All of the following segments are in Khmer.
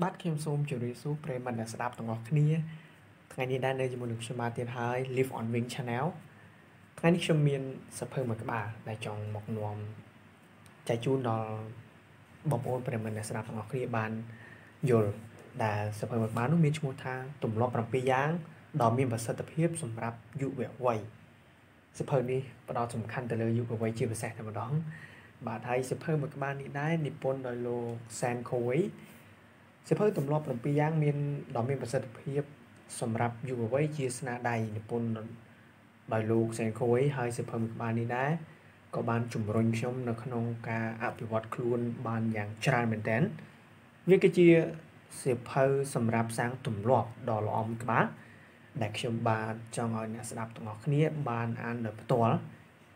បាទខ្ញុំសូមជម្រាបសួរប្រិយមិត្តអ្នកស្ដាប់ទាំងអស់គ្នាថ្ងៃនេះដែរនៅជាមួយនឹងខ្ញុំបាទទៀតហើយ Live on Wing Channel ថ្ងៃនេះខ្ញុំមានសភៅមួយក្បាលដែលចង់មកនាំចែកជូនដល់បងប្អូនប្រិយមិត្តអ្នកស្ដាប់ទាំងអស់គ្នាបានយល់ដែលសភៅមួយក្បាលនោះមានឈ្មោះថាទម្លាប់7យ៉ាងដ៏មានប្រសិទ្ធភាពសម្រាប់យុវវ័យសភៅនេះផ្ដោតសំខាន់ទៅលើយុវវ័យជាពិសេសតែម្ដងបាទហើយសភៅមួយក្បាលនេះដែរនិពន្ធដោយលោក Sam Covey សៀវភៅទម្លាប់7យ៉ាងមានដ៏មានប្រសិទ្ធភាពសម្រាប់យុវវ័យជាស្នាដៃនិពន្ធដោយលោកសេនខូយហើយសៀវភៅមួយក្បាលនេះដែរក៏បានជំរុញខ្ញុំនៅក្នុងការអភិវឌ្ឍខ្លួនបានយ៉ាងច្រើនមែនទែនវាគឺជាសៀវភៅសម្រាប់សាងទម្លាប់ដ៏ល្អមួយក្បាលដែលខ្ញុំបាទចង់ឲ្យអ្នកស្ដាប់ទាំងអស់គ្នា បានអានដោយផ្ទាល់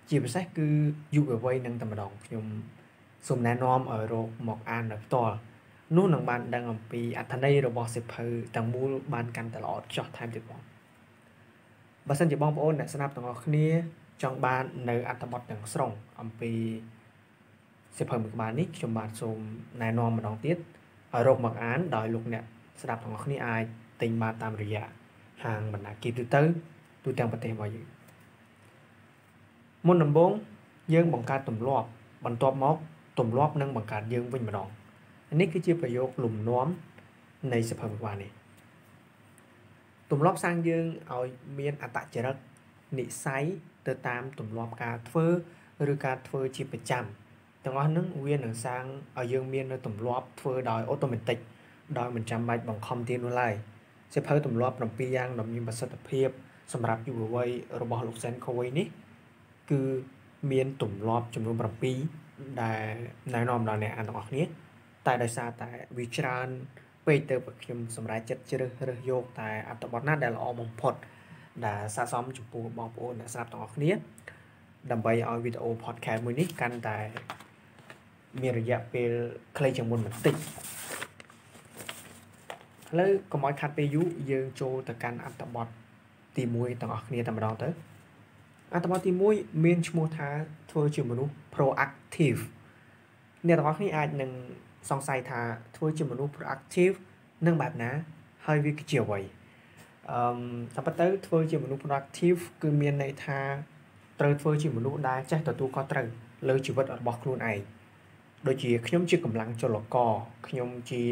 ជាពិសេសគឺយុវវ័យនឹងតែម្ដងខ្ញុំសូមណែនាំឲ្យរកមកអានដោយផ្ទាល់ នោះនឹងបានដឹងអំពីអត្ថន័យរបស់សិភៅទាំងមូលបានកាន់តែល្អចោះថែមទៀតបងបើសិនជាបងប្អូនអ្នកស្ដាប់ទាំងអស់គ្នា ចង់បាននៅអត្ថបទទាំងស្រុងអំពីសិភៅមួយក្បាលនេះខ្ញុំបាទសូមណែនាំម្ដងទៀតឲ្យរកមកអានដោយលោកអ្នកស្ដាប់ទាំងអស់គ្នាអាចទិញបានតាមរយៈហាងបណ្ណាគារទូទៅទូទាំងប្រទេសរបស់យើងមុនដំបូងយើងបង្កើតទម្លាប់បន្ទាប់មកទម្លាប់នឹងបង្កើតយើងវិញម្ដង នេះគឺជាប្រយោគលំនាំនៃសភៅវិវានេះទម្លាប់សាងយើងឲ្យមានអត្តចរិតនិស័យទៅតាមទម្លាប់ការធ្វើឬការធ្វើជាប្រចាំទាំងអស់ហ្នឹងវានឹងសាងឲ្យយើងមាននៅទម្លាប់ធ្វើដោយអូតូម៉ាទិកដោយមិនចាំបាច់បង្ខំទៀតនោះឡើយសៀវភៅទម្លាប់7យ៉ាងដ៏មានប្រសិទ្ធភាពសម្រាប់យុវវ័យរបស់លោកសែនខូវីនេះគឺមានទម្លាប់ចំនួន7ដែលណែនាំដល់អ្នកអានទាំងអស់គ្នា តែដោយសារតែវាច្រើនពេកទៅខ្ញុំសម្រេចចិត្តជ្រើសរើសយកតែអត្ថបទណាដែលល្អបំផុតដែលស័ក្តិសមចំពោះបងប្អូនអ្នកស្ដាប់ទាំងអស់គ្នាដើម្បីឲ្យវីដេអូ podcast មួយនេះកាន់តែមានរយៈពេលខ្លីជាងមុនបន្តិចឥឡូវកុំឲ្យខាត់ពេលយូរយើងចូលទៅកាន់អត្ថបទទី1ទាំងអស់គ្នាតែម្ដងទៅអត្ថបទទី1មានឈ្មោះថាធ្វើជាមនុស្ស proactive អ្នកទាំងអស់គ្នាអាចនឹង សង្ស័យថាធ្វើជាមនុស្ស proactive នឹងបែបណា ហើយវាគឺជាអ្វីអឺតែប៉ុន្តែធ្វើជាមនុស្ស proactive គឺមានន័យថាត្រូវធ្វើជាមនុស្សដែលចេះទទួលខុសត្រូវលើជីវិតរបស់ខ្លួនឯងដូចជាខ្ញុំជាកម្លាំងចលករខ្ញុំជា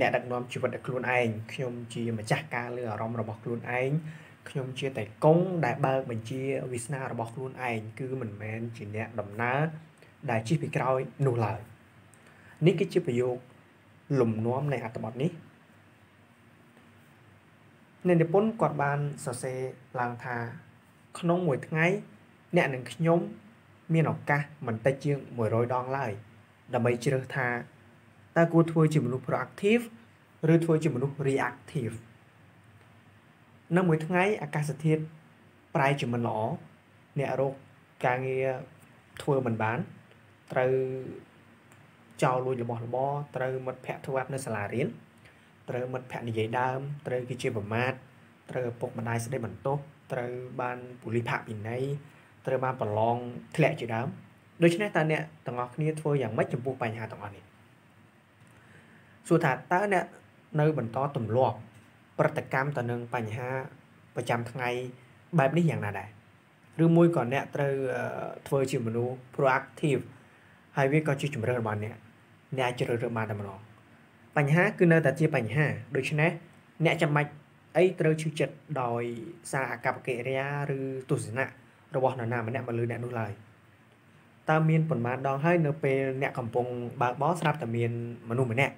អ្នកដឹកនាំជីវិតឲ្យខ្លួនឯងខ្ញុំជាម្ចាស់ការលើអារម្មណ៍របស់ខ្លួនឯងខ្ញុំជាតែកងដែលបើកបញ្ជាវាសនារបស់ខ្លួនឯងគឺមិនមែនជាអ្នកដំណើរដែលជិះពីក្រោយនោះឡើយ នេះគឺជាប្រយោគលំនាំនៃអត្ថបទនេះអ្នកនិពន្ធគាត់បានសរសេរឡើងថា ក្នុងមួយថ្ងៃ អ្នកនិងខ្ញុំ មានឱកាសមិនតិចជាង100ដងឡើយដើម្បីជ្រើសថាតើគួរធ្វើជាមនុស្ស proactive ឬធ្វើជាមនុស្ស reactive នៅមួយថ្ងៃអាកាសធាតុប្រែជាមិនល្អអ្នករកការងារធ្វើមិនបាន ត្រូវ ចោលលួចរបស់របរត្រូវមិត្តភ័ក្តិធ្វើអាប់នៅសាលារៀនត្រូវមិត្តភ័ក្តិនិយាយដើមត្រូវគេជាប្រមាថត្រូវឪពុកម្ដាយស្ដីបន្ទោសត្រូវបានប៉ូលីសផាកពិន័យត្រូវបានប្រឡងធ្លាក់ជាដើមដូច្នេះតើអ្នកទាំងអស់គ្នាធ្វើយ៉ាងម៉េចចំពោះបញ្ហាទាំងអស់នេះសួរថាតើអ្នកនៅបន្តទម្លាប់ប្រតិកម្មទៅនឹងបញ្ហាប្រចាំថ្ងៃបែបនេះយ៉ាងណាដែរឬមួយក៏អ្នកត្រូវធ្វើជាមនុស្ស proactive ហើយវាក៏ជាជំរឿនរបស់អ្នកអ្នកអាចជ្រើសរើសបានតែម្ដងបញ្ហាគឺនៅតែជាបញ្ហាដូច្នេះអ្នកចាំបាច់អីត្រូវឈឺចិត្តដោយសារអកប្បកិរិយាឬទស្សនៈរបស់នរណាម្នាក់មកលើអ្នកនោះឡើយតើមានប៉ុន្មានដងហើយនៅពេលអ្នកកំពុងបើកបរស្រាប់តែមានមនុស្សម្នាក់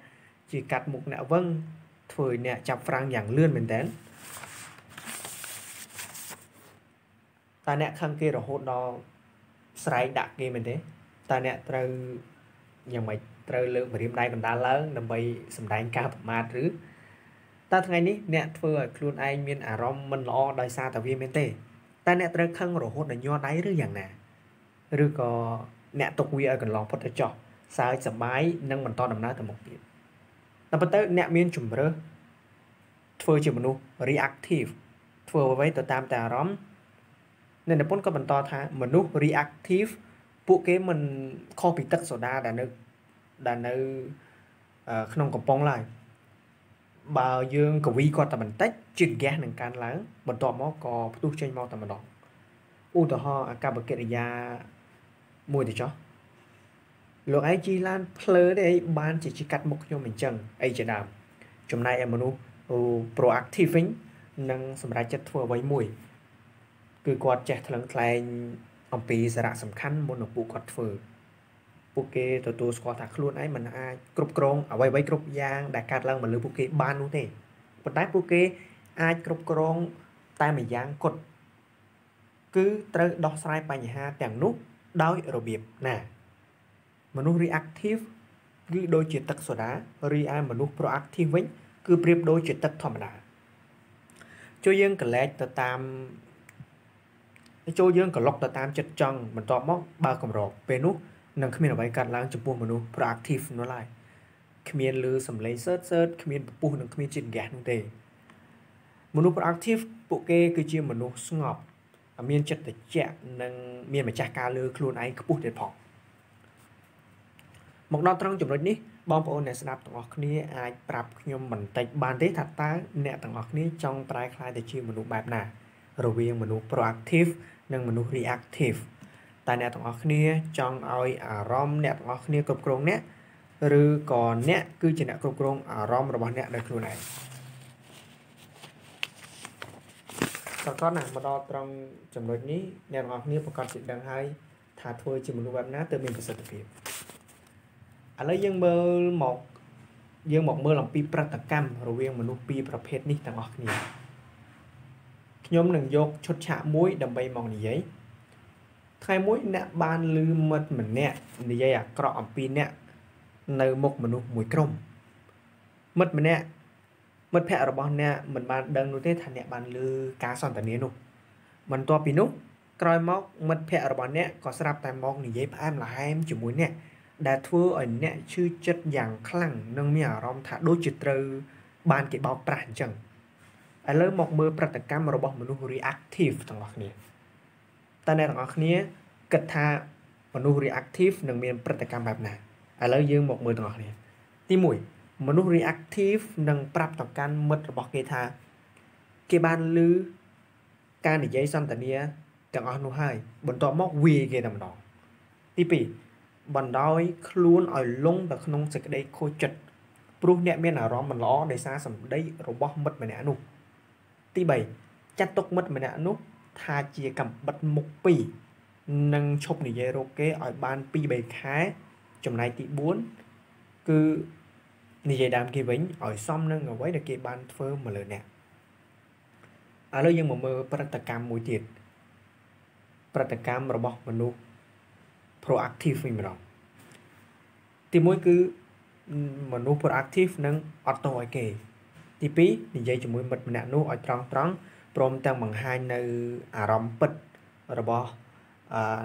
ជាកាត់មុខអ្នកវឹងធ្វើឲ្យអ្នកចាប់ហ្វ្រាំងយ៉ាងលឿនមែនតើតើអ្នកខឹងគេរហូតដល់ស្រែកដាក់គេមែនទេ តើអ្នកត្រូវយ៉ាងម៉េចត្រូវលើកម្រាមដៃបណ្ដាលឡើងដើម្បីសម្ដែងការប្រមាថឬតើថ្ងៃនេះអ្នកធ្វើឲ្យខ្លួនឯងមានអារម្មណ៍មិនល្អដោយសារតែវាមែនទេតើអ្នកត្រូវខឹងរហូតដល់ញ័រដៃឬយ៉ាងណាឬក៏អ្នកទុកវាឲ្យកន្លងផុតទៅចោះសើចសប្បាយនិងបន្តដំណើរទៅមុខទៀតតែប៉ុន្តែអ្នកមានជំរើសធ្វើជាមនុស្ស reactive ធ្វើអ្វីទៅតាមតែអារម្មណ៍នៅនិពន្ធក៏បន្តថាមនុស្ស reactive ពួកគេមិនខុសពីទឹកសូដាដែលនៅដែលនៅក្នុងកំប៉ុងឡើយបើយើងកវីគាត់តែបន្តិចជាតិហ្គាសនឹងកើនឡើងបន្ទាប់មកក៏ផ្ទុះចេញមកតែម្ដងឧទាហរណ៍អាកប្បកិរិយាមួយទៅចុះលោកឯងជីឡានភ្លើទេអីបានជាជីកាត់មុខខ្ញុំអញ្ចឹងអីជាដើមចំណែកឯមនុស្ស proactive វិញនឹងសម្រេចចិត្តធ្វើអ្វីមួយ គឺគាត់ចេះថ្លឹងថ្លែង អំពីសារៈសំខាន់មុននឹងពួកគាត់ធ្វើពួកគេទទួលស្គាល់ថាខ្លួនឯងមិនអាចគ្រប់គ្រងអ្វីៗគ្រប់យ៉ាងដែលកើតឡើងមកលើពួកគេបាននោះទេប៉ុន្តែពួកគេអាចគ្រប់គ្រងតែម្យ៉ាងគត់គឺត្រូវដោះស្រាយបញ្ហាទាំងនោះដោយរបៀបណាមនុស្ស reactive គឺដូចជាទឹកសូដារីឯមនុស្ស proactive វិញគឺប្រៀបដូចជាទឹកធម្មតាជួយយើងកលែកទៅតាម ចូលយើងក្លុកទៅតាមចិត្តចង់បន្ទាប់មកបើកម្រោកពេលនោះនឹងគ្មានអ្វីកាត់ឡើងចំពោះមនុស្ស proactive នោះឡើយគ្មានលឺសំឡេងសើតសើតគ្មានពពុះនិងគ្មានជាតិហ្គាសនោះទេមនុស្ស proactive ពួកគេគឺជាមនុស្សស្ងប់មានចិត្តត្រជាក់និងមានម្ចាស់ការលើខ្លួនឯងខ្ពស់ទៀតផងមកដល់ត្រង់ចំណុចនេះបងប្អូនអ្នកស្ដាប់ទាំងអស់គ្នាអាចប្រាប់ខ្ញុំបន្តិចបានទេថាតើអ្នកទាំងអស់គ្នាចង់ប្រែក្លាយទៅជាមនុស្សបែបណារវាងមនុស្ស proactive និងមនុស្ស reactive តែអ្នកទាំងអស់គ្នាចង់ឲ្យអារម្មណ៍អ្នកទាំងអស់គ្នាគ្រប់គ្រងអ្នកឬក៏អ្នកគឺជាអ្នកគ្រប់គ្រងអារម្មណ៍របស់អ្នកដោយខ្លួនឯងប្រកបណាមកដល់ត្រង់ចំណុចនេះអ្នកទាំងអស់គ្នាប្រកាសជាដឹងហើយថាធ្វើជាមនុស្សបែបណាទើបមានប្រសិទ្ធភាពឥឡូវយើងមើលមកយើងមកមើលអំពីប្រតិកម្មរវាងមនុស្សពីរប្រភេទនេះទាំងអស់គ្នា ខ្ញុំនឹងយកឈុតឆាកមួយដើម្បីមកនិយាយថ្ងៃមួយអ្នកបានលឺមិត្តម្នាក់និយាយអាក្រក់អំពីអ្នកនៅមុខមនុស្សមួយក្រុមមិត្តម្នាក់មិត្តភ័ក្តិរបស់អ្នកមិនបានដឹងនោះទេថាអ្នកបានលឺការសន្ទនានោះបន្ទាប់ពីនោះក្រោយមកមិត្តភ័ក្តិរបស់អ្នកក៏ស្រាប់តែមកនិយាយផ្អែមល្ហែមជាមួយអ្នកដែលធ្វើឲ្យអ្នកឈឺចិត្តយ៉ាងខ្លាំងនិងមានអារម្មណ៍ថាដូចជាត្រូវបានគេបោកប្រាស់អញ្ចឹង ឥឡូវមកមើលប្រតិកម្មរបស់មនុស្ស reactive ទាំងអស់គ្នាតើអ្នកទាំងអស់គ្នាគិតថាមនុស្ស reactive នឹងមានប្រតិកម្មបែបណាឥឡូវយើងមកមើលទាំងអស់គ្នាទី1មនុស្ស reactive នឹងប្រាប់ទៅកាន់មិត្តរបស់គេថាគេបានលឺការនិយាយសន្ទនាទាំងអស់នោះហើយបន្ទាប់មកវាគេតែម្ដងទី2បណ្ដោយខ្លួនឲ្យលងទៅក្នុងសេចក្តីខូចចិត្តព្រោះអ្នកមានអារម្មណ៍មិនល្អដោយសារសម្ដីរបស់មិត្តម្នាក់នោះ ទី3ចាត់ទុកមិត្តម្នាក់នោះថាជាកំបិតមុខ2និងឈប់និយាយរកគេឲ្យបាន2 3ខែចំណែកទី4គឺនិយាយដើមគេវិញឲ្យសមនឹងអ្វីដែលគេបានធ្វើមកលើអ្នកឥឡូវយើងមកមើលប្រតិកម្មមួយទៀតប្រតិកម្មរបស់មនុស្ស proactive វិញម្ដងទី1គឺមនុស្ស proactive នឹងអត់ទោសឲ្យគេ ទី2និយាយជាមួយមិត្តម្នាក់នោះឲ្យត្រង់ត្រង់ព្រមទាំងបង្ហាញនៅអារម្មណ៍ពិតរបស់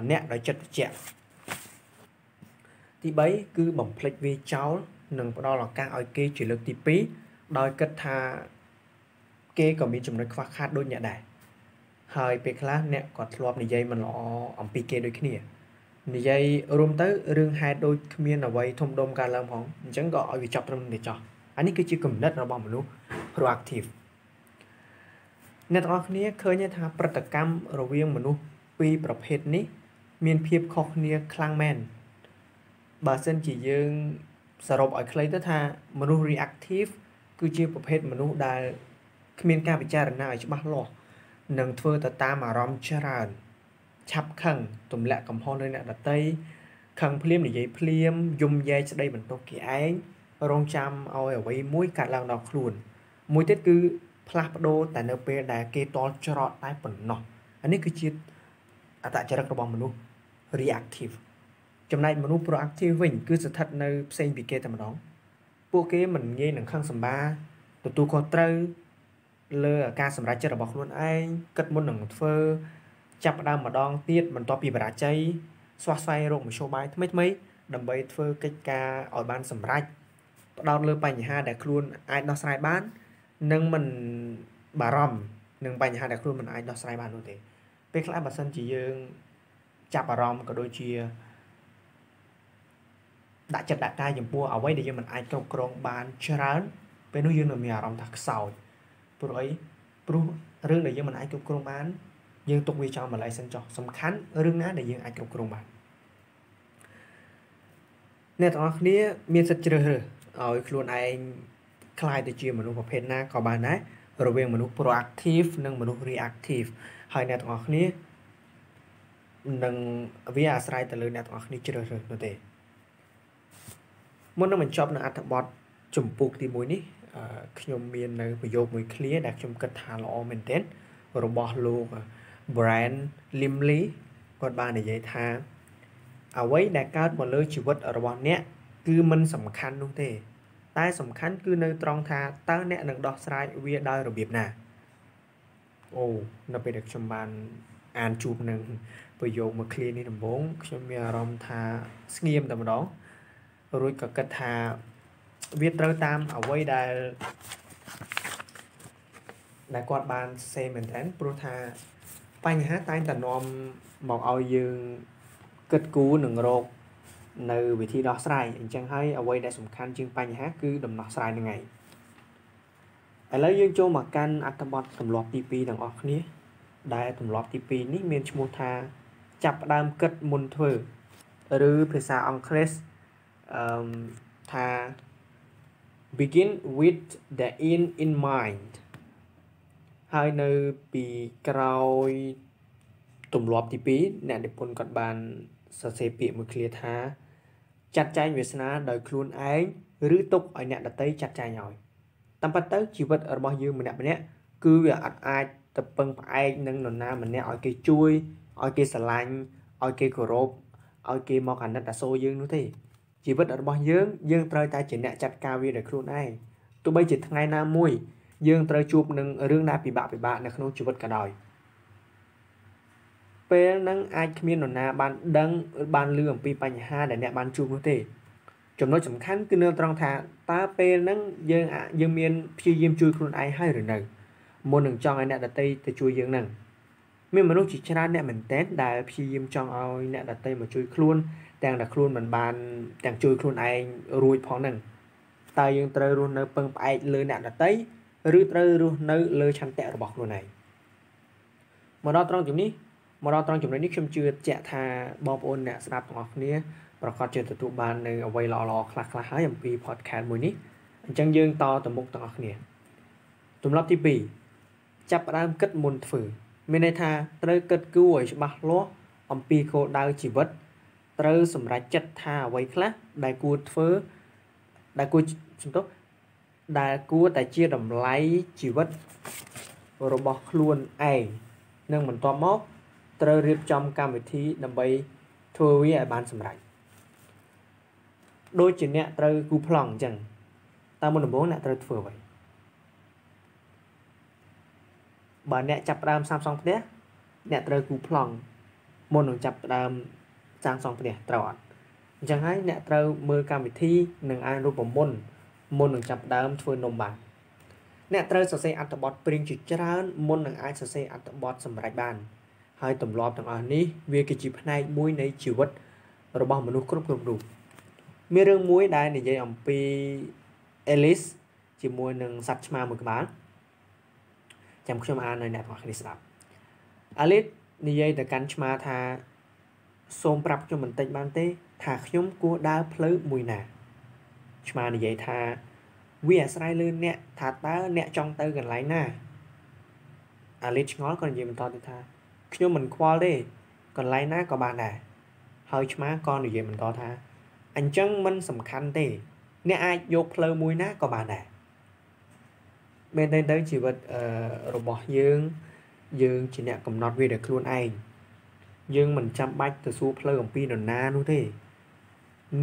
អ្នកដោយចិត្តត្រជាក់ទី3គឺបំភ្លេចវាចោលនិងផ្ដល់ឱកាសឲ្យគេជាលើកទី2ដោយគិតថាគេក៏មានចំណុចខ្វះខាតដូចអ្នកដែរហើយពេលខ្លះអ្នកក៏ធ្លាប់និយាយមិនល្អអំពីគេដូចគ្នានិយាយរួមទៅរឿងហេតុដូចគ្មានអ្វីធំដុំកើតឡើងផងអញ្ចឹងក៏ឲ្យវាចប់ត្រឹមនេះចោះ អានេះគឺជាគំនិតរបស់មនុស្ស proactive អ្នកទាំងអស់គ្នាឃើញថាប្រតិកម្មរវាងមនុស្សពីរប្រភេទនេះ មានភាពខុសគ្នាខ្លាំងមែនបើសិនជាយើងសរុបឲ្យខ្លីទៅថាមនុស្ស reactive គឺជាប្រភេទមនុស្សដែលគ្មានការពិចារណាឲ្យច្បាស់លាស់និងធ្វើទៅតាមអារម្មណ៍ច្រើនឆាប់ខឹងទម្លាក់កំហុសលើអ្នកដទៃខឹងភ្លាមនិយាយភ្លាមយំយែកស្ដីបន្ទោសគេឯង រងចាំឲ្យអ្វីមួយកាត់ឡើងដល់ខ្លួន មួយទៀតគឺផ្លាស់ប្ដូរតែនៅពេលដែលគេតល់ច្រកតែប៉ុណ្ណោះអានេះគឺជាអត្តចរិតរបស់មនុស្ស reactive ចំណែកមនុស្ស proactive វិញគឺស្ថិតនៅផ្សេងពីគេតែម្ដងពួកគេមិនងាយនឹងខឹងសម្បាទទួលខុសត្រូវលើការសម្រេចចិត្តរបស់ខ្លួនឯងគិតមុននឹងធ្វើចាប់ផ្ដើមម្ដងទៀតបន្ទាប់ពីបរាជ័យស្វះស្វែងរកមធ្យោបាយថ្មីថ្មីដើម្បីធ្វើកិច្ចការឲ្យបានសម្រេច ផ្ដោតលើបញ្ហាដែលខ្លួនអាចដោះស្រាយបាន និងមិនបារម្ភនឹងបញ្ហាដែលខ្លួនមិនអាចដោះស្រាយបាននោះទេ ពេលខ្លះបើសិនជាយើងចាប់អារម្មណ៍ក៏ដូចជាដាក់ចិត្តដាក់កាយចំពោះអ្វីដែលយើងមិនអាចគ្រប់គ្រងបានច្រើនពេលនោះយើងនឹងមានអារម្មណ៍ថាខ្សោយព្រោះអីព្រោះរឿងដែលយើងមិនអាចគ្រប់គ្រងបានយើងទុកវាចោលម្ល៉េះសិនចុះសំខាន់រឿងណាដែលយើងអាចគ្រប់គ្រងបានអ្នកទាំងអស់គ្នាមានសិទ្ធិជ្រើសរើស ឲ្យខ្លួនឯងคล้ายទៅជាមនុស្សប្រភេទណាក៏បានដែររវាងមនុស្ស proactive និងមនុស្ស reactive ហើយអ្នកទាំងអស់គ្នានឹងវាអាស្រ័យទៅលើអ្នកទាំងអស់គ្នាជ្រើសរើសនោះទេមុននឹងបញ្ចប់នៅអត្ថបទជំពូកទី1នេះខ្ញុំមាននៅប្រយោគមួយឃ្លាដែលខ្ញុំគិតថាល្អមែនទែនរបស់លោក Brian Limley គាត់បាននិយាយថាអ្វីដែលកើតមកលើជីវិតរបស់អ្នក គឺមិនសំខាន់នោះទេ តែសំខាន់គឺនៅត្រង់ថាតើអ្នកនឹងដោះស្រាយវាដោយរបៀបណាអូនៅពេលដែលខ្ញុំបានអានជួបនឹងប្រយោគមួយឃ្លានេះដំបូងខ្ញុំមានអារម្មណ៍ថាស្ងៀមតែម្ដងរួចក៏គិតថាវាត្រូវតាមអ្វីដែលដែលគាត់បានសេមែនតើព្រោះថាបញ្ហាតែងតែនាំមកឲ្យយើងគិតគូរនឹងរក នៅវិធីដោះស្រាយអញ្ចឹងហើយអ្វីដែលសំខាន់ជាងបញ្ហាគឺដំណោះស្រាយហ្នឹងឯងឥឡូវយើងចូលមកកាន់អត្ថបទទម្លាប់ទី2ទាំងអស់គ្នា ដែលទម្លាប់ទី2នេះមានឈ្មោះថា ចាប់ផ្ដើមគិតមុនធ្វើឬភាសាអង់គ្លេសអឺថា begin with the end in mind ហើយនៅពីក្រោយទម្លាប់ទី2អ្នកនិពន្ធគាត់បានសរសេរពាក្យមួយឃ្លាថា ចាត់ចែងវាសនាដោយខ្លួនឯងឬទុកឲ្យអ្នកដតីចាត់ចែងឲ្យតាមពិតទៅជីវិតរបស់យើងម្នាក់ម្នាក់គឺវាអត់អាចទៅពឹងផ្អែកនឹងនរណាម្នាក់ឲ្យគេជួយឲ្យគេស្រឡាញ់ឲ្យគេគោរពឲ្យគេមកអាណិតអាសូរយើងនោះទេជីវិតរបស់យើងយើងត្រូវតែជាអ្នកចាត់ការវាដោយខ្លួនឯងទោះបីជាថ្ងៃណាមួយយើងត្រូវជួបនឹងរឿងដែលពិបាកពិបាកនៅក្នុងជីវិតក៏ដោយ ពេលហ្នឹងអាចគ្មាននរណាបានដឹងបានលឺអំពីបញ្ហាដែលអ្នកបានជួបនោះទេចំណុចសំខាន់គឺនៅត្រង់ថាតើពេលហ្នឹងយើងយើងមានព្យាយាមជួយខ្លួនឯងហើយឬនៅមុននឹងចង់ឲ្យអ្នកដតីទៅជួយយើងហ្នឹងមានមនុស្សជាច្រើនអ្នកមែនតើដែលព្យាយាមចង់ឲ្យអ្នកដតីមកជួយខ្លួនទាំងតែខ្លួនមិនបានទាំងជួយខ្លួនឯងរួចផងហ្នឹងតើយើងត្រូវរស់នៅពឹងផ្អែកលើអ្នកដតីឬត្រូវរស់នៅលើឆន្ទៈរបស់ខ្លួនឯងមកដល់ត្រង់ជំនេះ មកដល់ត្រង់ចំណុចនេះខ្ញុំជឿជាក់ថាបងប្អូនអ្នកស្ដាប់ទាំងអស់គ្នាប្រកាសជាទទួលបាននៅអ្វីល្អៗខ្លះៗហើយអំពី podcast មួយនេះអញ្ចឹងយើងតទៅមុខទាំងអស់គ្នាទម្លាប់ទី2ចាប់ផ្ដើមគិតមុនធ្វើមានន័យថាត្រូវគិតគូរឲ្យច្បាស់លាស់អំពីគោលដៅជីវិតត្រូវសម្រេចចិត្តថាអ្វីខ្លះដែលគួរធ្វើដែលគួរសំទោសដែលគួរតែជាតម្លៃជីវិតរបស់ខ្លួនឯងនិងបន្ទាប់មក ត្រូវរៀបចំកម្មវិធីដើម្បីធ្វើវាឲ្យបានសម្រេចដូចជាអ្នកត្រូវគូប្លង់អញ្ចឹងតើមុនដំបូងអ្នកត្រូវធ្វើអ្វីបើអ្នកចាប់ផ្ដើមសាងសង់ផ្ទះអ្នកត្រូវគូប្លង់មុននឹងចាប់ផ្ដើមសាងសង់ផ្ទះត្រូវអត់អញ្ចឹងហើយអ្នកត្រូវមើលកម្មវិធីនិងអានរូបមន្តមុននឹងចាប់ផ្ដើមធ្វើនំបានអ្នកត្រូវសរសេរអត្ថបទព្រៀងជាច្រើនមុននឹងអាចសរសេរអត្ថបទសម្រេចបាន ហើយទម្លាប់ទាំងអស់នេះវាគឺជាផ្នែកមួយនៃជីវិតរបស់មនុស្សគ្រប់គ្រប់រូបមានរឿងមួយដែលនិយាយអំពី Alice ជាមួយនឹងសត្វឆ្មាមួយក្បាលចាំខ្ញុំអានឲ្យអ្នកទាំងអស់គ្នាស្ដាប់ Alice និយាយទៅកាន់ឆ្មាថាសូមប្រាប់ខ្ញុំបន្តិចបានទេ ថាខ្ញុំគួរដើរផ្លូវមួយណាឆ្មានិយាយថាវាអាស្រ័យលើអ្នកថាតើអ្នកចង់ទៅកន្លែងណា អាលីឆ្ងល់ក៏និយាយបន្តទៅថា ខ្ញុំមិនខ្វល់ទេកន្លែងណាក៏បានដែរហើយឆ្មាក៏និយាយបន្តថាអញ្ចឹងមិនសំខាន់ទេ អ្នកអាចយកផ្លូវមួយណាក៏បានដែរមែនទេទៅជីវិតអឺរបស់យើងយើងជាអ្នកកំណត់វាដោយខ្លួនឯងយើងមិនចាំបាច់ទៅសួរផ្លូវអំពីនរណានោះទេ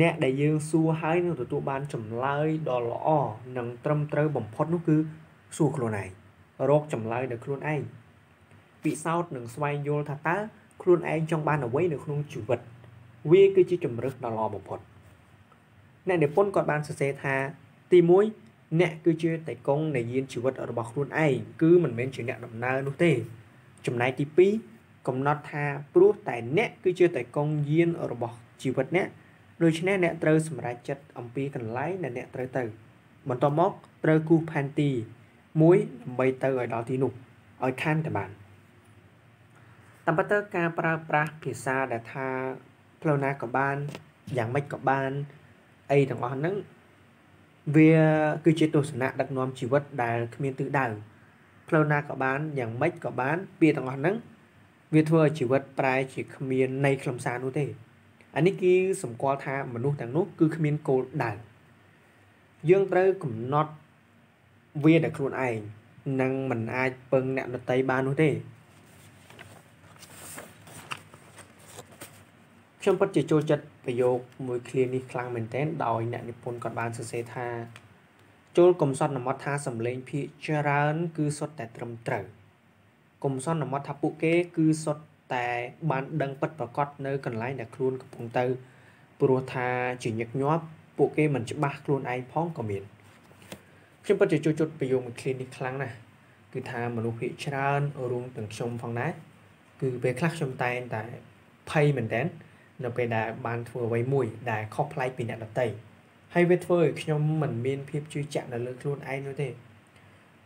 អ្នកដែលយើងសួរហើយនឹងទទួលបានចម្លើយដ៏ល្អនិងត្រឹមត្រូវបំផុតនោះគឺសួរខ្លួនឯងរកចម្លើយដោយខ្លួនឯង ពិសោធន៍និងស្វែងយល់ថាតើខ្លួនឯងចង់បានអ្វីនៅក្នុងជីវិត វាគឺជាជំរើសដ៏ល្អបំផុតអ្នកនិពន្ធគាត់បានសរសេរថាទី1អ្នកគឺជាតៃកុងនៃយានជីវិតរបស់ខ្លួនឯងគឺមិនមែនជាអ្នកដំណើរនោះទេ ចំណែកទី2កំណត់ថាព្រោះតែអ្នកគឺជាតៃកុងយានរបស់ជីវិតអ្នកដូច្នេះអ្នកត្រូវសម្រេចចិត្តអំពីកន្លែងដែលអ្នកត្រូវទៅបន្ទាប់មកត្រូវគូសផែនទីមួយដើម្បីទៅឲ្យដល់ទីនោះឲ្យខានទៅបាន តាមពិតទៅការប្រើប្រាស់ភាសាដែលថាផ្លូវណាក៏បានយ៉ាងម៉េចក៏បានអីទាំងអស់ហ្នឹងវាគឺជាទស្សនៈដឹកនាំជីវិតដែលគ្មានទិសដៅផ្លូវណាក៏បានយ៉ាងម៉េចក៏បានពាក្យទាំងអស់ហ្នឹងវាធ្វើឲ្យជីវិតប្រែជាគ្មានន័យខ្លឹមសារនោះទេអានេះគឺសម្គាល់ថាមនុស្សទាំងនោះគឺគ្មានគោលដៅយើងត្រូវកំណត់វាដោយខ្លួនឯងនឹងមិនអាចពឹងអ្នកដតីបាននោះទេ ខ្ញុំពិតជាចូលចិត្តប្រយោគមួយឃ្លានេះខ្លាំងមែនទែនដោយអ្នកនិពន្ធគាត់បានសរសេរថាចូលកុំសន្មត់ថាសម្លេងភាកច្រើន គឺសុទ្ធតែត្រឹមត្រូវកុំសន្មត់ថាពួកគេគឺសុទ្ធតែបានដឹងពិតប្រកបនៅកន្លែងដែលខ្លួនកំពុងទៅព្រោះថាជាញឹកញាប់ពួកគេមិនច្បាស់ខ្លួនឯងផងក៏មានខ្ញុំពិតជាចូលចិត្តប្រយោគមួយឃ្លានេះខ្លាំងណាស់គឺថាមនុស្សភាគច្រើនរួមទាំងខ្ញុំផងដែរគឺពេលខ្លះខ្ញុំតែងតែភ័យមែនតើ នៅពេលដែលបានធ្វើអ្វីមួយដែលខុសប្លែកពីអ្នកដទៃហើយវាធ្វើឲ្យខ្ញុំមិនមានភាពជឿជាក់នៅលើខ្លួនឯងនោះទេ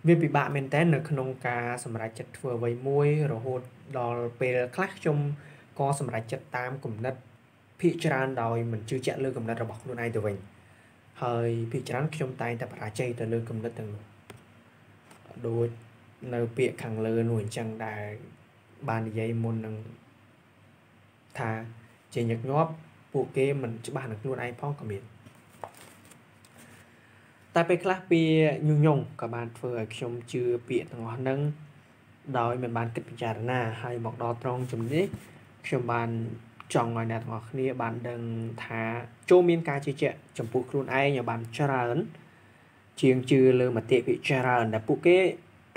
វាពិបាកមែនតើនៅក្នុងការសម្រេចចិត្តធ្វើអ្វីមួយរហូតដល់ពេលខ្លះខ្ញុំក៏សម្រេចចិត្តតាមគំនិតភាកច្រើនដោយមិនជឿជាក់លើគំនិតរបស់ខ្លួនឯងទៅវិញហើយភាកច្រើនខ្ញុំតែងតែបរាជ័យទៅលើគំនិតទាំងនោះដូចនៅពាក្យខាងលើនោះអញ្ចឹងដែលបាននិយាយមុននឹងថា ជាញឹកញាប់ពួកគេមិនច្បាស់នឹងខ្លួនឯងផងក៏មានតែពេលខ្លះពាក្យញុះញង់ក៏បានធ្វើឲ្យខ្ញុំជឿពាក្យទាំងអស់ហ្នឹងដោយមិនបានគិតពិចារណាហើយមកដល់ត្រង់ជំនេះខ្ញុំបានចង់ឲ្យអ្នកទាំងអស់គ្នាបានដឹងថាចូលមានការជឿជាក់ចំពោះខ្លួនឯងឲ្យបានច្រើន ជាងជឿលើមតិពិចារណាដែលពួកគេ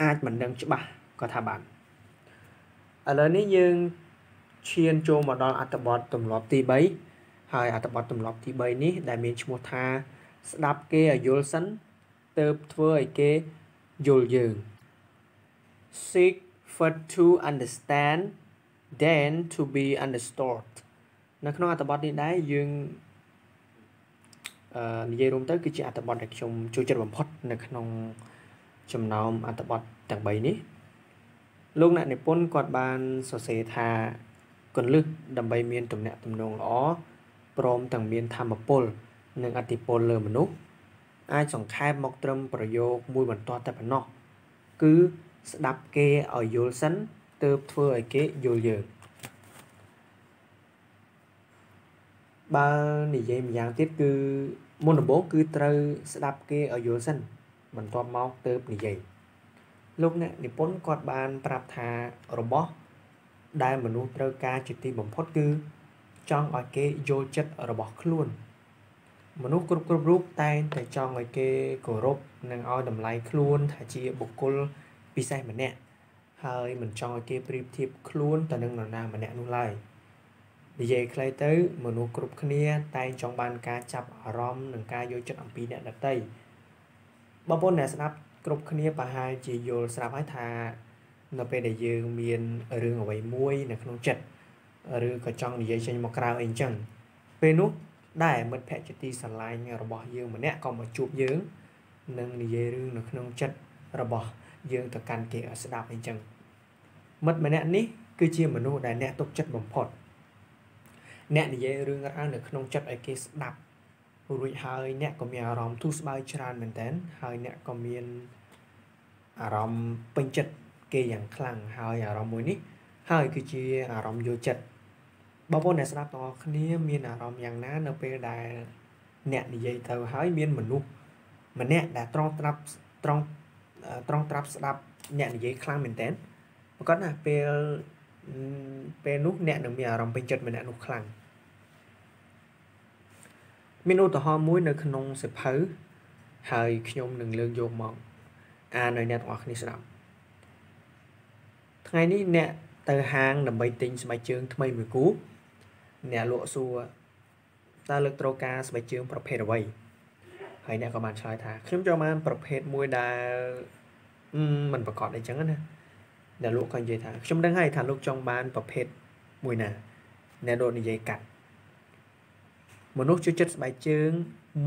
អាចមិនដឹងច្បាស់ក៏ថាបានឥឡូវនេះយើង ឈានចូលមកដល់អត្ថបទទម្លាប់ទី3ហើយអត្ថបទទម្លាប់ទី3នេះដែលមានឈ្មោះថា ស្ដាប់គេឲ្យយល់សិនទៅធ្វើឲ្យគេយល់យើង seek first to understand then to be understood នៅក្នុងអត្ថបទនេះដែរយើងអឺនិយាយរួមទៅគឺជាអត្ថបទដែលខ្ញុំចូលចិត្តបំផុតនៅក្នុងចំណោមអត្ថបទទាំង3នេះលោកអ្នកនិពន្ធគាត់បានសរសេរថា គន្លឹះដើម្បីមានទំនាក់ទំនងល្អព្រមទាំងមានធម៌ពល និងអតិពលលើមនុស្សអាចសង្ខេបមកត្រឹមប្រយោគមួយបន្ទាត់តែប៉ុណ្ណោះគឺស្ដាប់គេឲ្យយល់សិនទើបធ្វើឲ្យគេយល់យើងបើនិយាយម្យ៉ាងទៀតគឺមុនដំបូងគឺត្រូវស្ដាប់គេឲ្យយល់សិនបន្ទាប់មកទើបនិយាយលោកអ្នកនិពន្ធគាត់បានប្រាប់ថារបស់ ដែលមនុស្សត្រូវការជាទីបំផុតគឺចង់ឲ្យគេយល់ចិត្តរបស់ខ្លួន មនុស្សគ្រប់គ្រប់រូបតែងតែចង់ឲ្យគេគោរពនិងឲ្យតម្លៃខ្លួនថាជាបុគ្គលពិសេសម្នាក់ហើយមិនចង់ឲ្យគេប្រៀបធៀបខ្លួនទៅនឹងនរណាម្នាក់នោះឡើយនិយាយខ្លីទៅ មនុស្សគ្រប់គ្នា តែងចង់បានការចាប់អារម្មណ៍និងការយកចិត្តអំពីអ្នកដទៃបងប្អូនអ្នកស្ដាប់គ្រប់គ្នាប្រហែលជាយល់ស្រាប់ហើយថា នៅពេលដែលយើងមានរឿងអ្វីមួយនៅក្នុងចិត្តឬក៏ចង់និយាយចេញមកក្រៅអីអញ្ចឹងពេលនោះដែរមិត្តភក្តិជាទីស្រឡាញ់របស់យើងម្នាក់ក៏មកជួបយើងនិងនិយាយរឿងនៅក្នុងចិត្តរបស់យើងទៅកាន់គេឲ្យស្ដាប់អីចឹងមិត្តម្នាក់នេះគឺជាមនុស្សដែលអ្នកទុកចិត្តបំផុតអ្នកនិយាយរឿងរ៉ាវនៅក្នុងចិត្តឲ្យគេស្ដាប់រួចហើយអ្នកក៏មានអារម្មណ៍ទូស្បើយច្រើនមែនតើហើយអ្នកក៏មានអារម្មណ៍ពេញចិត្ត គេយ៉ាងខ្លាំងហើយអារម្មណ៍មួយនេះហើយគឺជាអារម្មណ៍យល់ចិត្តបងប្អូនអ្នកស្ដាប់ទាំងអស់គ្នាមានអារម្មណ៍យ៉ាងណានៅពេលដែលអ្នកនិយាយទៅហើយមានមនុស្សម្នាក់ដែលត្រង់ត្រាប់ត្រង់ត្រង់ត្រាប់ស្ដាប់អ្នកនិយាយខ្លាំងមែនតើប្រកបណាពេលពេលនោះអ្នកនឹងមានអារម្មណ៍ពេញចិត្តម្នាក់នោះខ្លាំងមានឧទាហរណ៍មួយនៅក្នុងសិភៅហើយខ្ញុំនឹងលើកយកមកអានឲ្យអ្នកទាំងអស់គ្នាស្ដាប់ ថ្ងៃនេះអ្នកទៅហាងដើម្បីទិញស្បែកជើងថ្មីមួយគូអ្នកលក់សួរតើលើកត្រូវការស្បែកជើងប្រភេទអ្វីហើយអ្នកក៏បានឆ្លើយថាខ្ញុំចង់បានប្រភេទមួយដែលមិនប្រកបអីចឹងណាអ្នកលក់ក៏និយាយថាខ្ញុំដឹងហើយថាលោកចង់បានប្រភេទមួយណាអ្នកលក់និយាយកាត់មនុស្សចូលចិត្តស្បែកជើង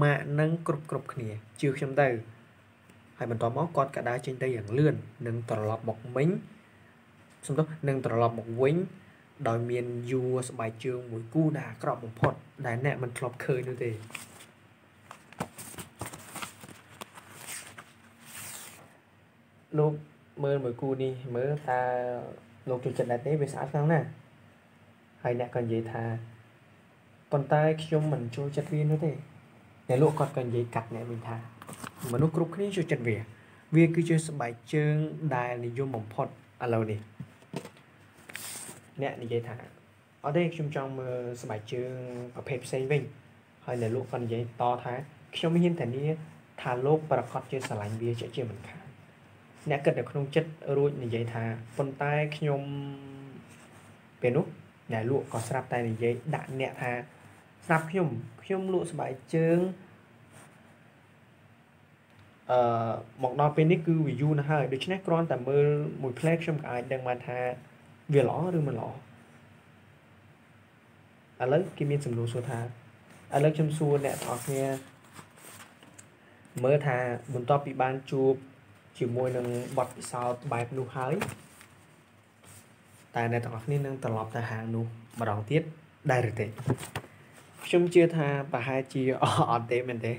ម៉ាកនឹងគ្រប់គ្រប់គ្នាជឿខ្ញុំទៅហើយបន្ទាប់មកគាត់ក៏ដើរចេញទៅយ៉ាងលឿននិងត្រឡប់មកមិញ សំដៅនឹងត្រឡប់មកវិញដោយមានយួរស្បែកជើងមួយគូដែលអាក្រក់បំផុតដែលអ្នកមិនធ្លាប់ឃើញនោះទេលោកមើលមួយគូនេះមើលតើលោកចូលចិត្តដែរទេវាស្អាតខ្លាំងណាស់ហើយអ្នកក៏និយាយថាប៉ុន្តែខ្ញុំមិនចូលចិត្តវានោះទេអ្នកលក់គាត់ក៏និយាយកាត់អ្នកវិញថាមនុស្សគ្រប់គ្នាចូលចិត្តវា វាគឺជាស្បែកជើងដែលនិយមបំផុតឥឡូវនេះ អ្នកនិយាយថាអត់ទេខ្ញុំចង់មើលស្បែកជើងប្រភេទផ្សេងវិញហើយអ្នកលក់គាត់និយាយតថាខ្ញុំហ៊ានធានាថាលោកប្រកាសជាស្រឡាញ់វាជាជាមិនខានអ្នកគិតនៅក្នុងចិត្តរួចនិយាយថាប៉ុន្តែខ្ញុំពេលនោះអ្នកលក់ក៏ស្រាប់តែនិយាយដាក់អ្នកថាស្រាប់ខ្ញុំខ្ញុំលក់ស្បែកជើងអឺមកដល់ពេលនេះគឺវាយូរណាស់ហើយដូច្នេះគ្រាន់តែមើលមួយផ្លែខ្ញុំក៏អាចដឹងបានថា វាល្អឬមិនល្អឥឡូវគេមានសំណួរសួរថាឥឡូវខ្ញុំសួរអ្នកទាំងអស់គ្នាមើលថាបន្ទាប់ពីបានជួបជាមួយនឹងបទពិសោធន៍បែបនោះហើយតែអ្នកទាំងអស់គ្នានឹងត្រឡប់ទៅហាងនោះម្ដងទៀតដែរឬទេខ្ញុំជឿថាប្រហែលជាអត់ទេមែនទេ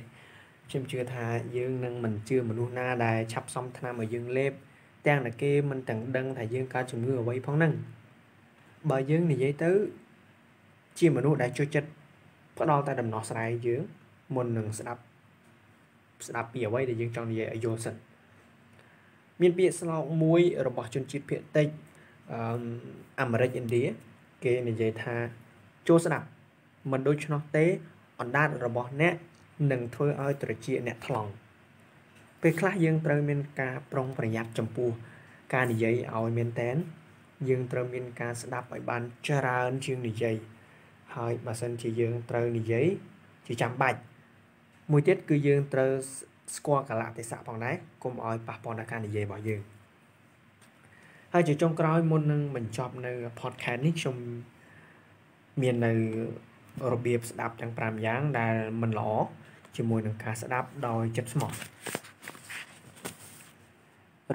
ខ្ញុំជឿថាយើងនឹងមិនជឿមនុស្សណាដែលឆាប់សំថ្នាំឲ្យយើងលេប ទាំងតែគេមិនទាំងដឹងថាយើងកើតជំងឺអ្វីផងហ្នឹងបើយើងនិយាយទៅ ជាមនុស្សដែលចូលចិត្តផ្ដល់តែដំណោះស្រាយយើងមុននឹងស្ដាប់ស្ដាប់ពីអ្វីដែលយើងចង់និយាយឲ្យយល់សិនមានពាក្យស្លោកមួយរបស់ជនជាតិភាគតិចអឺអាមេរិកឥណ្ឌាគេនិយាយថាចូលស្ដាប់មិនដូច្នោះទេអណ្ដាតរបស់អ្នកនឹងធ្វើឲ្យត្រចៀកអ្នកថ្លង់ ពេលខ្លះយើងត្រូវមានការប្រុងប្រយ័ត្នចំពោះ ការនិយាយឲ្យមែនតែនយើងត្រូវមានការស្ដាប់ឲ្យបានច្រើនជាងនិយាយហើយបើសិនជាយើងត្រូវនិយាយជាចាំបាច់មួយទៀតគឺយើងត្រូវស្គាល់កលៈទេសៈផងដែរកុំឲ្យប៉ះពាល់ដល់ការនិយាយរបស់យើងហើយជាចុងក្រោយមុននឹងបញ្ចប់នៅ podcast នេះខ្ញុំមាននៅរបៀបស្ដាប់ទាំង5យ៉ាងដែលមិនល្អជាមួយនឹងការស្ដាប់ដោយចិត្តស្មោះ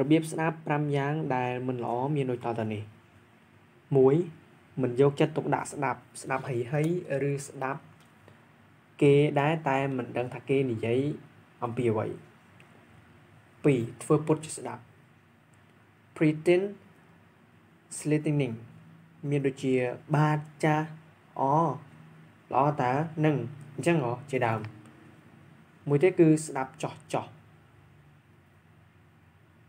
របៀបស្ដាប់5យ៉ាងដែលមិនល្អមានដូចតទៅនេះ1មិនយកចិត្តទុកដាក់ស្ដាប់ស្ដាប់ហីហីឬស្ដាប់គេដែរតែមិនដឹងថាគេនិយាយអំពីអ្វី2ធ្វើពុតជាស្ដាប់ pretend listening មានដូចជាបាទចាអល្អតើនឹងអញ្ចឹងហ៎ជាដើមមួយទៀតគឺស្ដាប់ចោះចោះ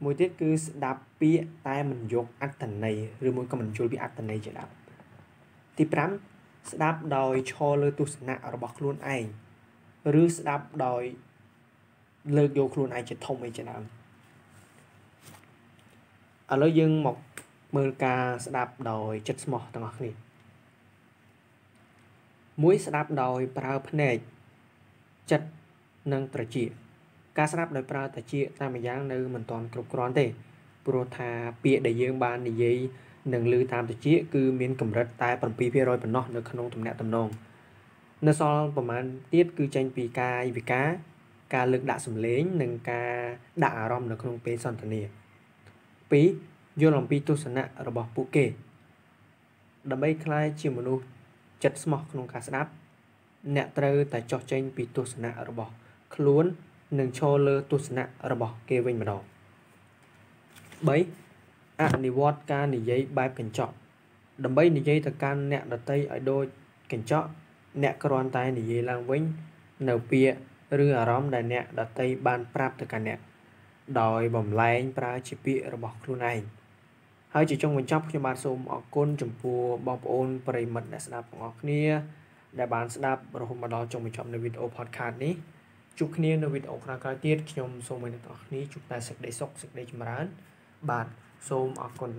មួយទៀតគឺស្ដាប់ពាក្យតែមិនយកអត្ថន័យឬមួយក៏មិនជល់ពីអត្ថន័យជាដើមទី5ស្ដាប់ដោយឈរលើទស្សនៈរបស់ខ្លួនឯងឬស្ដាប់ដោយលើកយកខ្លួនឯងជាធំអីជាដើមឥឡូវយើងមកមើលការស្ដាប់ដោយចិត្តស្មោះទាំងអស់គ្នាមួយស្ដាប់ដោយប្រើភ្នែកចិត្តនិងត្រចៀ កការស្ដាប់ដោយប្រើត្រចៀកតាមម្យ៉ាងនៅមិនទាន់គ្រប់គ្រាន់ទេព្រោះថាពាក្យដែលយើងបាននិយាយនឹងឮតាមត្រចៀកគឺមានកម្រិតតែ7%ប៉ុណ្ណោះនៅក្នុងទំនាក់ទំនងនៅសល់ប្រមាណទៀតគឺចេញពីកាយវិការការលើកដាក់សម្លេងនិងការដាក់អារម្មណ៍នៅក្នុងពេលសន្ទនា2យល់អំពីទស្សនៈរបស់ពួកគេដើម្បីคลายជាមនុស្សចិត្តស្មោះក្នុងការស្ដាប់អ្នកត្រូវតែចោះចេញពីទស្សនៈរបស់ខ្លួន និងឈរលើទស្សនៈរបស់គេវិញម្ដង3អនុវត្តការនិយាយបែបកញ្ចក់ដើម្បីនិយាយទៅកាន់អ្នកដតីឲ្យដូចកញ្ចក់អ្នកគ្រាន់តែនិយាយឡើងវិញ នៅពាក្យឬអារម្មណ៍ដែលអ្នកដតីបានប្រាប់ទៅកាន់អ្នកដោយបំលែងប្រើជាពាក្យរបស់ខ្លួនឯងហើយជាចុងបញ្ចប់ខ្ញុំបាទសូមអរគុណចំពោះបងប្អូនប្រិមិត្តអ្នកស្ដាប់ទាំងអស់គ្នា ដែលបានស្ដាប់រហូតមកដល់ចុងបញ្ចប់នៃវីដេអូ podcast នេះ ជួបគ្នានៅវីដេអូក្រោយៗទៀតខ្ញុំសូមឲ្យអ្នកទាំងអស់គ្នាជួបតែសេចក្តីសុខសេចក្តីចម្រើន បាទសូមអរគុណ